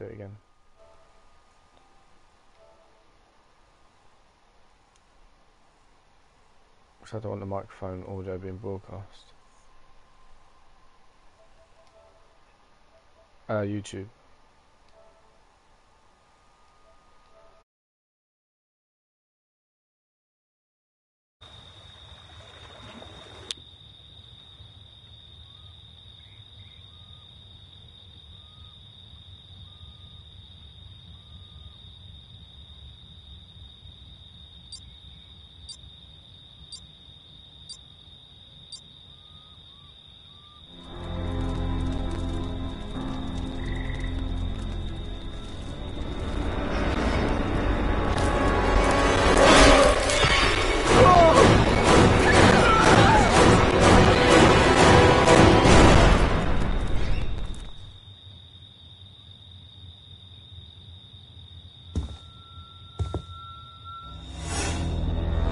do it again. Because I don't want the microphone audio being broadcast. Uh, YouTube.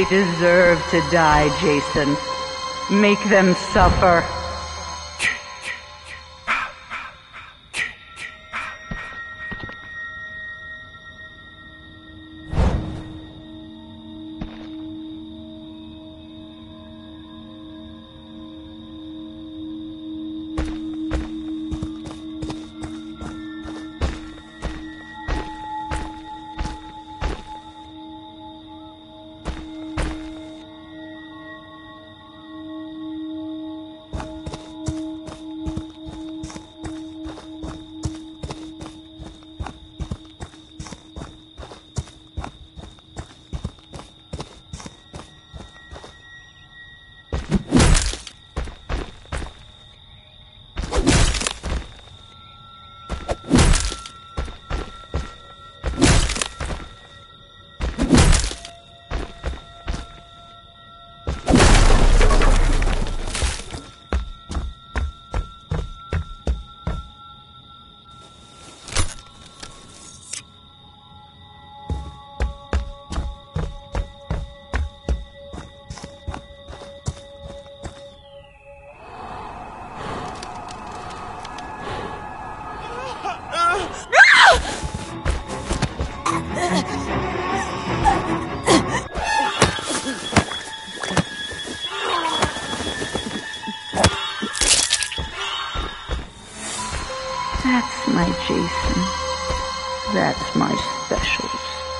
They deserve to die, Jason. Make them suffer.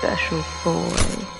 Special boy.